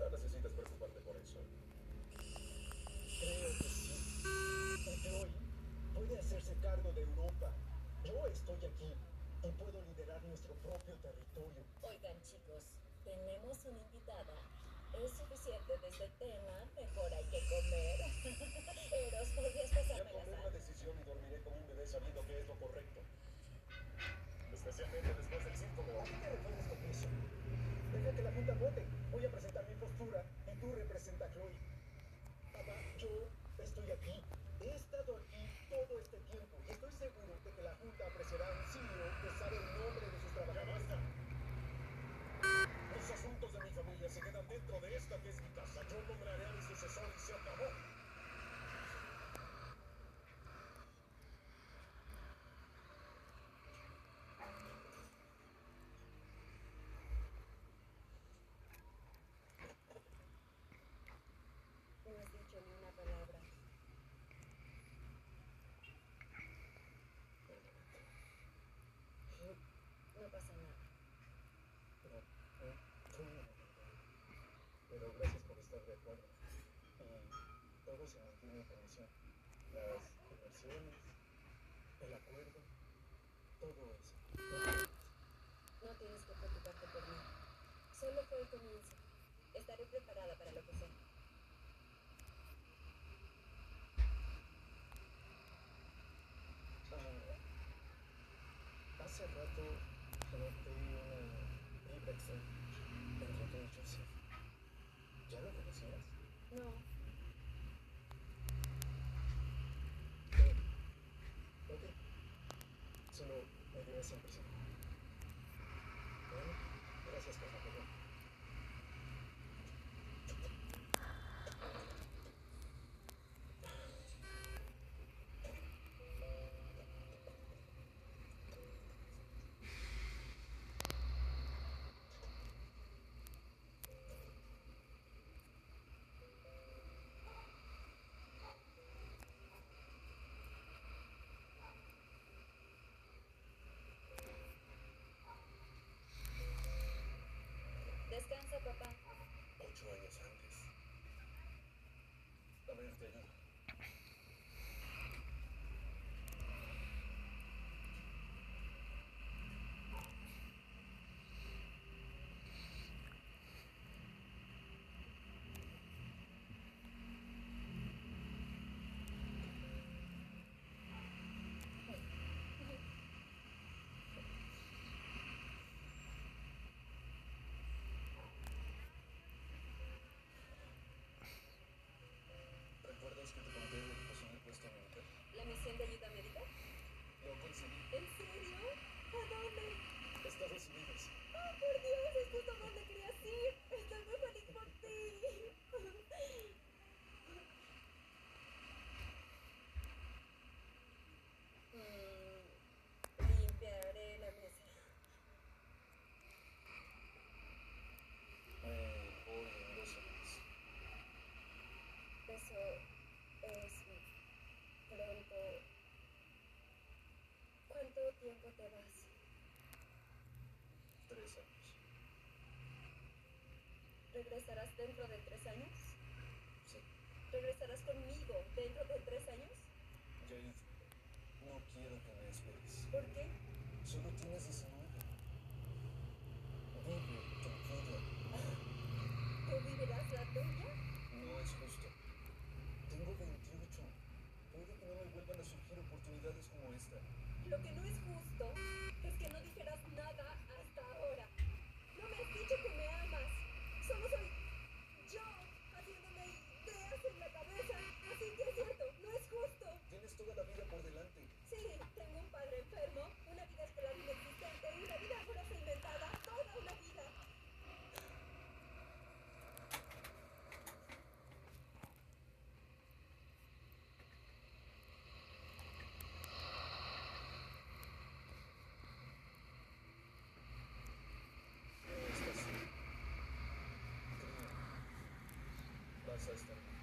No necesitas preocuparte por eso. Creo que sí. Joy puede hacerse cargo de Europa. Yo estoy aquí y puedo liderar nuestro propio territorio. Oigan, chicos, tenemos una invitada. Es suficiente de este tema, mejor hay que comer. Eros, ¿podrías pasarme tomé la una sal? decisión y dormiré como un bebé sabiendo que es lo correcto. Especialmente después del circo de ¿A hoy. qué te refieres con eso? Deja que la Junta vote. Voy a presentar mi postura y tú representa a Chloe. Papá, yo estoy aquí. He estado aquí todo este tiempo y estoy seguro de que la Junta apreciará a un CEO que sabe el nombre de sus ¡Ya trabajadores. basta! Los asuntos de mi familia se quedan dentro de esta que es mi casa. Yo nombraré a mi sucesor y se acabó. No has dicho ni una palabra. No pasa nada. Pero, eh, fue una oportunidad. Pero gracias por estar de acuerdo. Y todo se mantiene en comisión. Las inversiones, el acuerdo, todo eso. No tienes que preocuparte por mí. Solo fue el comienzo. Estaré preparada para lo que sea. Ah, hace rato noté una vibra extraña entre tú y Joseph. ¿Cuánto tiempo te vas? Tres años. ¿Regresarás dentro de tres años? Sí. ¿Regresarás conmigo dentro de tres años? Jade, no quiero que me esperes. ¿Por qué? Solo tienes 19. Vive tranquila. ¿Tú vivirás la tuya? No es justo. Tengo 28. Puede que no me vuelvan a surgir oportunidades como esta. Lo que no es justo es que no dijeras nada hasta ahora. No me has dicho que me amas. Solo soy yo haciéndome ideas en la cabeza. Así que es cierto, no es justo. Tienes toda la vida por delante. Sí, tengo un padre enfermo, una vida escolar inexistente, una vida amorosa inventada, toda una vida. No estás bien. Créeme. Vas